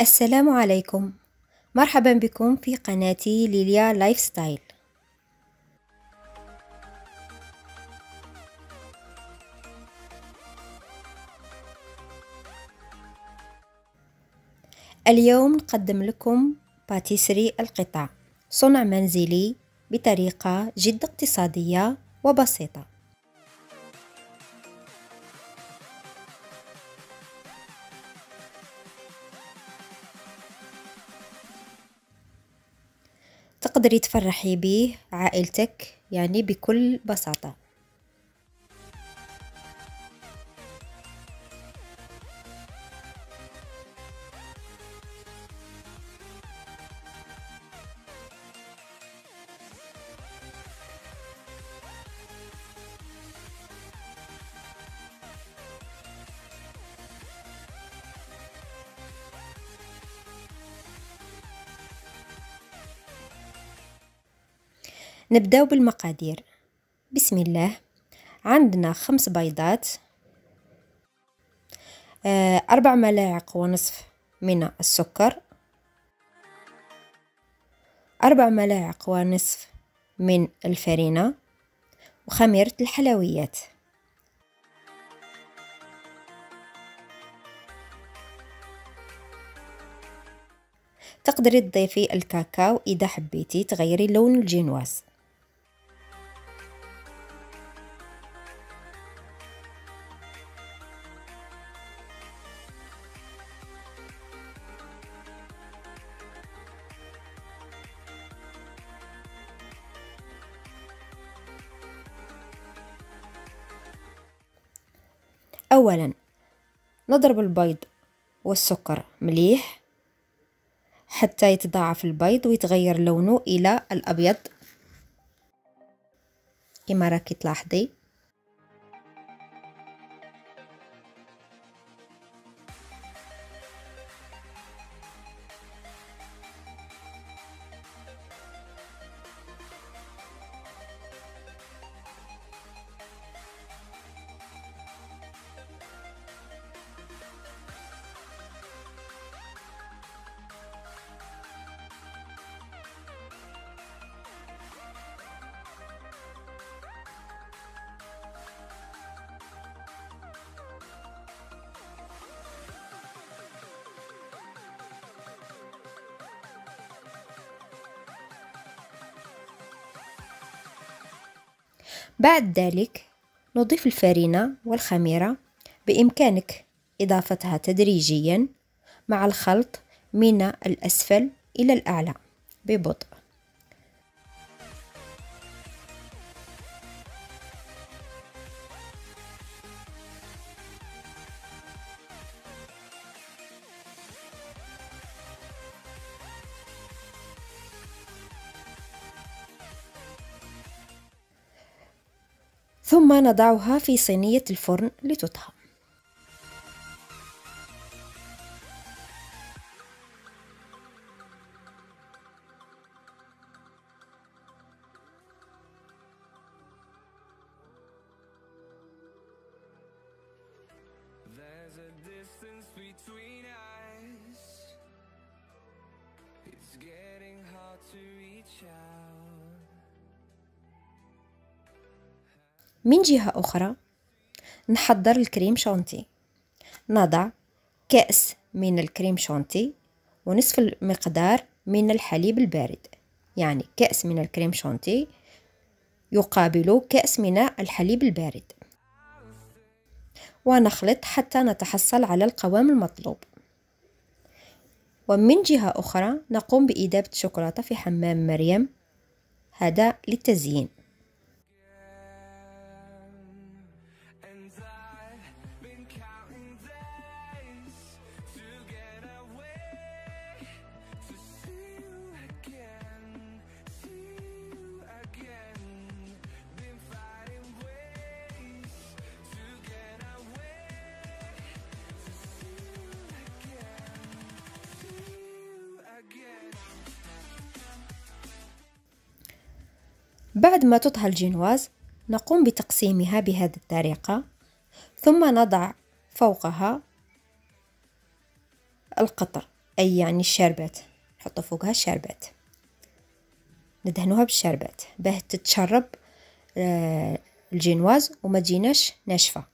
السلام عليكم. مرحبا بكم في قناتي ليليا لايف ستايل اليوم نقدم لكم pâtisserie القطع. صنع منزلي بطريقة جد اقتصادية وبسيطة. تقدري تفرحي به عائلتك يعني بكل بساطة. نبداو بالمقادير. بسم الله. عندنا خمس بيضات. آه، أربع ملاعق ونصف من السكر. أربع ملاعق ونصف من الفرينة. وخميرة الحلويات. تقدري تضيفي الكاكاو إذا حبيتي تغيري لون الجينواز. أولا نضرب البيض والسكر مليح حتى يتضاعف البيض ويتغير لونه إلى الأبيض. كما راكي تلاحظي؟ بعد ذلك نضيف الفرينة والخميرة بإمكانك إضافتها تدريجيا مع الخلط من الأسفل إلى الأعلى ببطء. ثم نضعها في صينية الفرن لتطهى. It's getting hard to reach out. من جهة أخرى نحضر الكريم شونتي نضع كأس من الكريم شونتي ونصف المقدار من الحليب البارد. يعني كأس من الكريم شونتي يقابل كأس من الحليب البارد. ونخلط حتى نتحصل على القوام المطلوب. ومن جهة أخرى نقوم بإذابة الشوكولاتة في حمام مريم. هذا للتزيين. بعد ما تطهى الجنواز نقوم بتقسيمها بهذه الطريقة. ثم نضع فوقها القطر أي يعني الشربات نحط فوقها الشربات ندهنوها بالشربات باه تتشرب آه، الجينواز وما تجيناش ناشفة.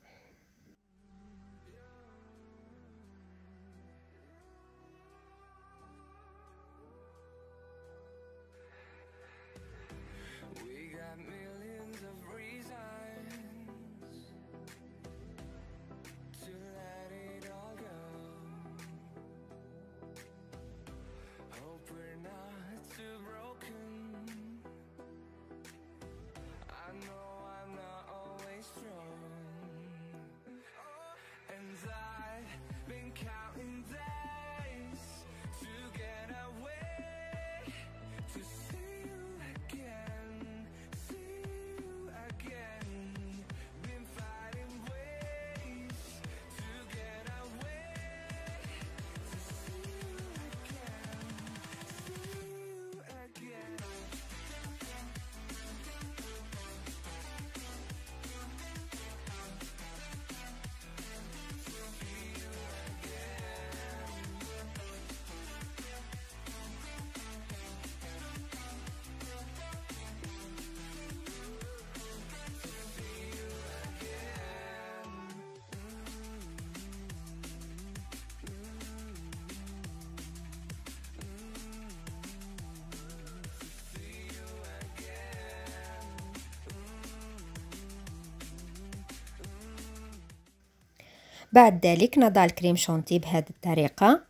بعد ذلك نضع الكريم شونتي بهذه الطريقة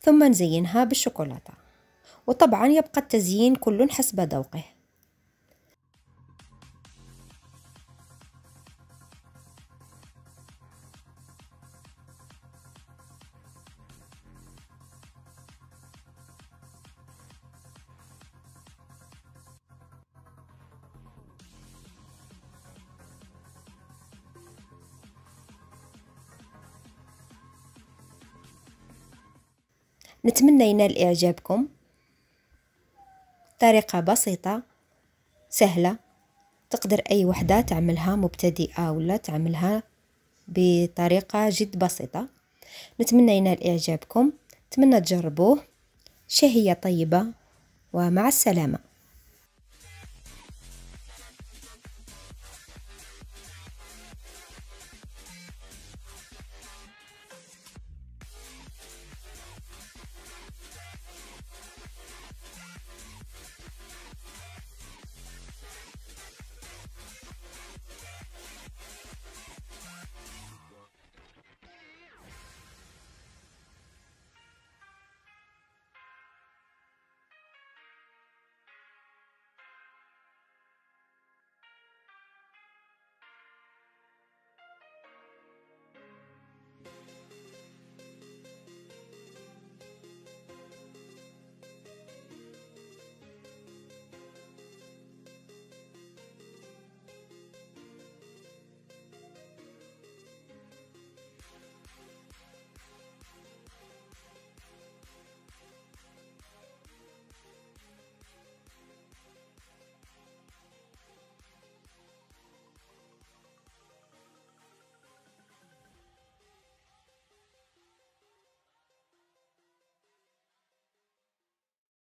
ثم نزينها بالشوكولاتة. وطبعا يبقى التزيين كل حسب ذوقه. نتمنى ينال إعجابكم. طريقة بسيطة سهلة. تقدر أي وحدة تعملها مبتدئة ولا تعملها بطريقة جد بسيطة. نتمنى ينال إعجابكم. نتمنى تجربوه. شهية طيبة ومع السلامة.